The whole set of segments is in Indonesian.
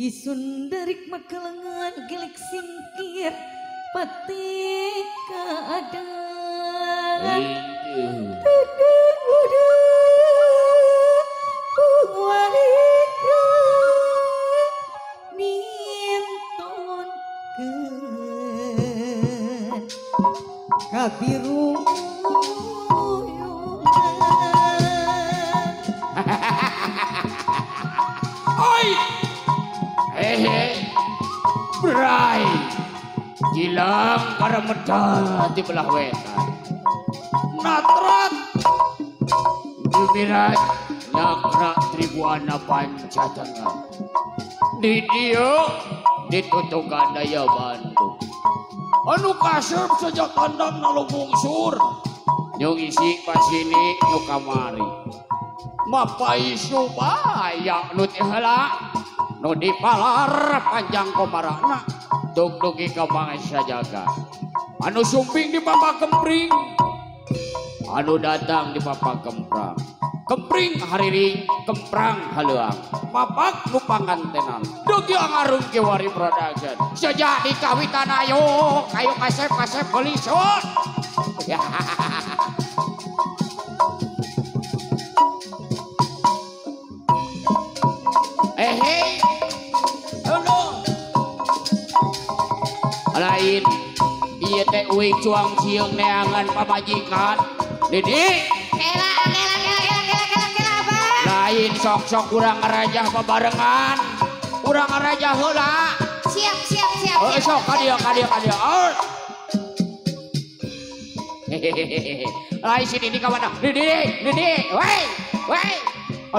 Kisundarik makalangan gelik singkir pati keadaan Ninton ken Kabirung Brai. Gilang para medal di belah wetan. Natrat. Jumirat nakra tribuana pancatanga. Di dia ditutukan daya Bandung. Anu kasep sejak tandang nalubungsur. Yung isi pasini nu kamari. Mapai subaya nu tihala nu Palar panjang komarana dugdugi ka bangsa jaga. Anu sumping di papa Kempring anu datang di papa Kemprang. Kempring hariri Kemprang haleuang Bapak nupangan tenan dugi angarung kiwari production sejak di kawitan ayo kayu kasep kasep belisot ya. Eh, hey, hey. Lain. Iya teh uing cuang ciung neangan pamajikan. Didi. Kela, kela, kela, kela, kela, kela, kela, apa? Lain sok-sok kurang ngerajah babarengan. Kurang ngerajah heula. Siap, siap, siap, Oh, sok kadia kadia. Oh. Hehehe. Lain sini di kawan. Didi, Didi. Wei, wei.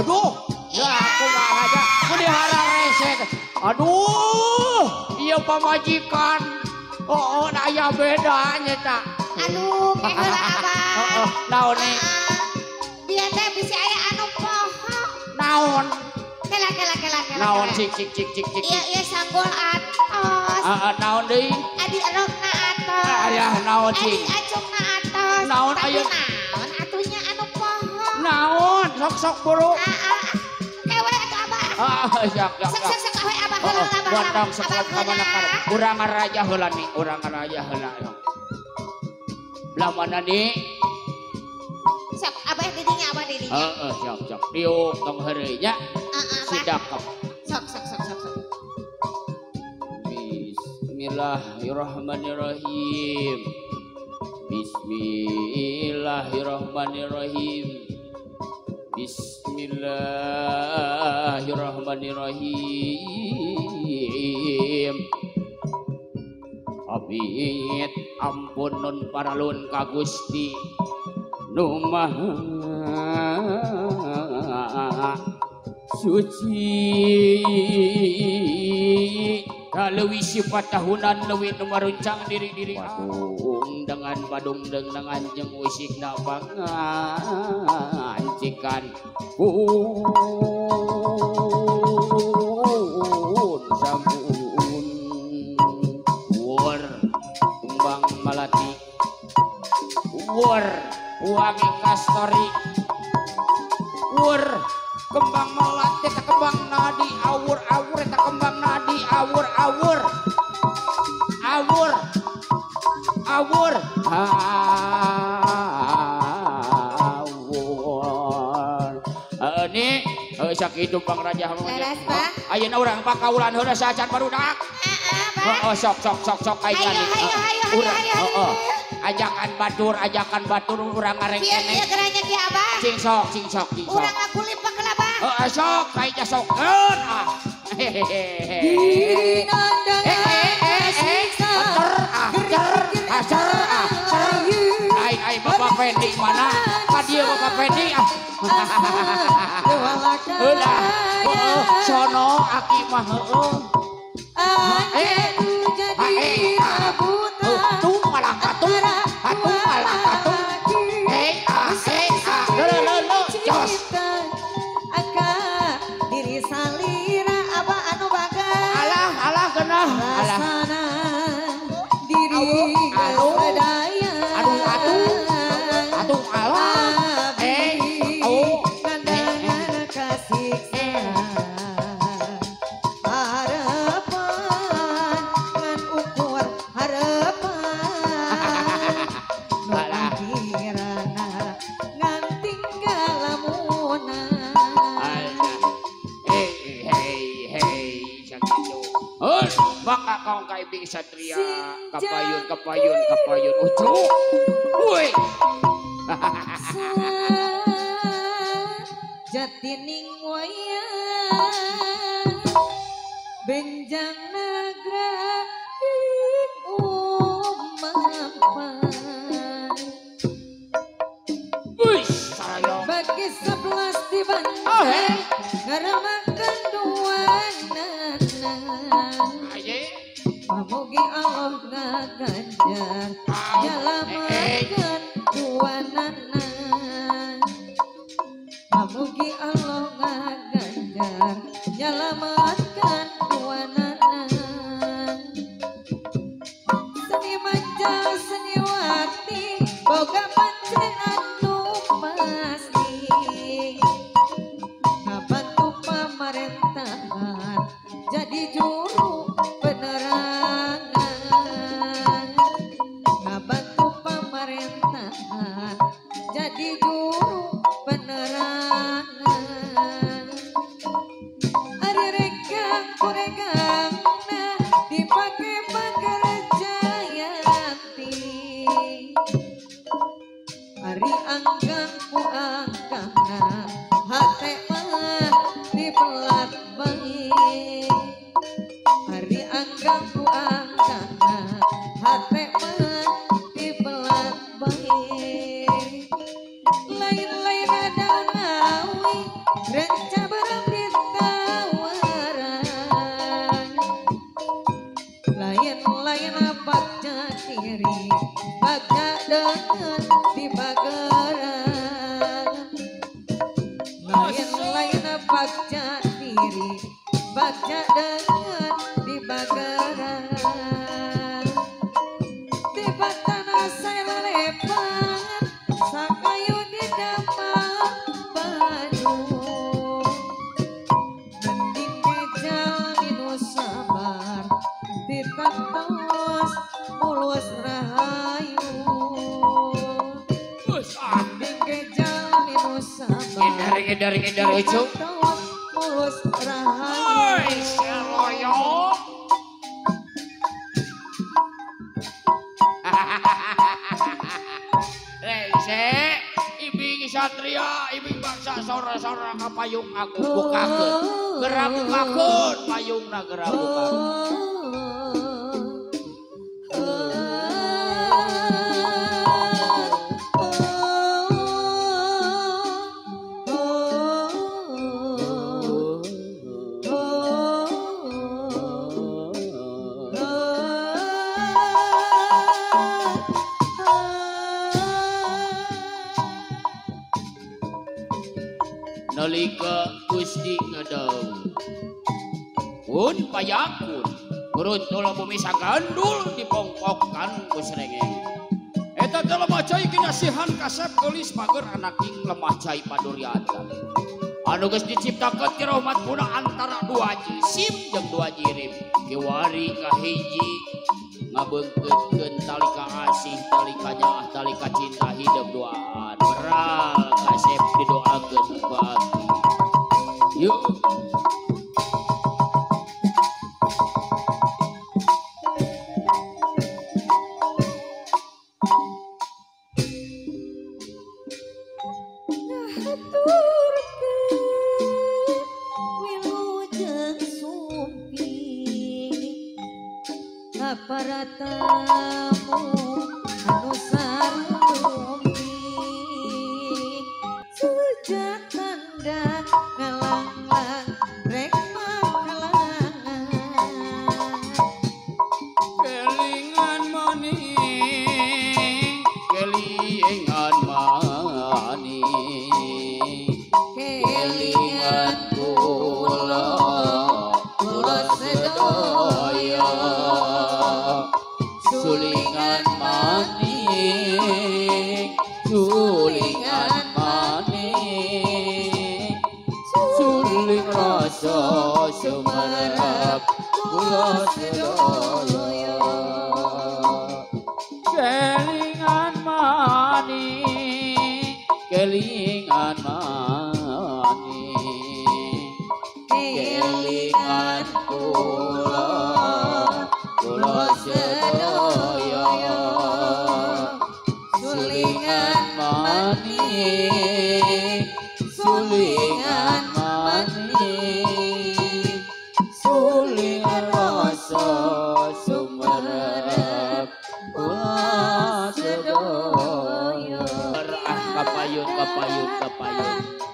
Aduh. Ya aku nggak aja. Aku resek. Aduh. Iya pamajikan. Oh, oh nah ya bedanya tak. Aduh, kayak. Oh, oh, naon nih? Ah, Dia teh bisa aya anu poho. Naon? Kela, kela, kela, kela. Naon cik cik cik cik cik. Iya, iya sanggul atos. Ah, ah, naon deui? Adi erokna atos. Ah, ya naon Adi cik? acungna atos. Naon Tapi aya? naon atunya anu poho. Naon? Sok sok buru. Ah, Ah, Oh, buatang kan. Urang heula nih, urang. Belah mana nih? Siap, abah didinya, abah didinya. Heeh, siap siap. Diuk tong heureuy nya. Si abah. dakep. Sok, sok, sok, sok, sok. Bismillahirrahmanirrahim. Bismillahirrahmanirrahim. Bismillahirrahmanirrahim. Bismillahirrahmanirrahim. Abid ampun nun paralun ka Gusti. Nu Maha Suci. Kalau sifat tahunan lewi numaruncang diri-diri. Badung dengan badung dengan jeung usik na pangancikan pun sampun wur kumbang malati. Wur wangi kastori wur kembang melati kembang nadi eh, sakitu bang raja Leres, ayeuna urang pakaulan heula sacan barudak Ah, ah. Oh, oh, sok sok sok sok Oh, urang, oh, hayo. oh. Ajakan batur, ajakan batur, urang ngareng Kieu kieu kene. geranya ki abah. Cing sok, cing sok, cing sok. Urang? Oh, oh, sok, kayaknya sok. Ah. Hehehe. Diri Eh, eh, eh, eh. Acer, ah, ah, Bapak Fendi mana? Kadia Bapak Fendi, ah. Ulah, oh, oh, sono, aki mah, oh. Eh, eh, kay Bing Satria. Kapayun, kapayun, kapayun. Ucu. Uy. Jatining wayang Benjang nagra Pamogi Allah ngaganjar Jalamatkan kuanana Pamogi Allah ngaganjar Jalamatkan Put it Baca dengan di bagaran Satria Ibi bangsa sora-sora kapayung aku oh. bukakeun. Gerak bukakeun payungna gerak bukakeun. Oh. wayakun perut lemu bumi sagandul dipongkokkan ku srengeng eta teh lemah cai kinasihan kasep geulis mager anak lemah cai paduriatan anu geus diciptakeun ti rahmat puna antara dua jisim jeung dua jirim. Kiwari ka hiji ngabeungkeutkeun tali asih tali nyaah tali cinta hidup dua. rumpi aparatamu anu Soşumarap Kulaşırayım papai, papai.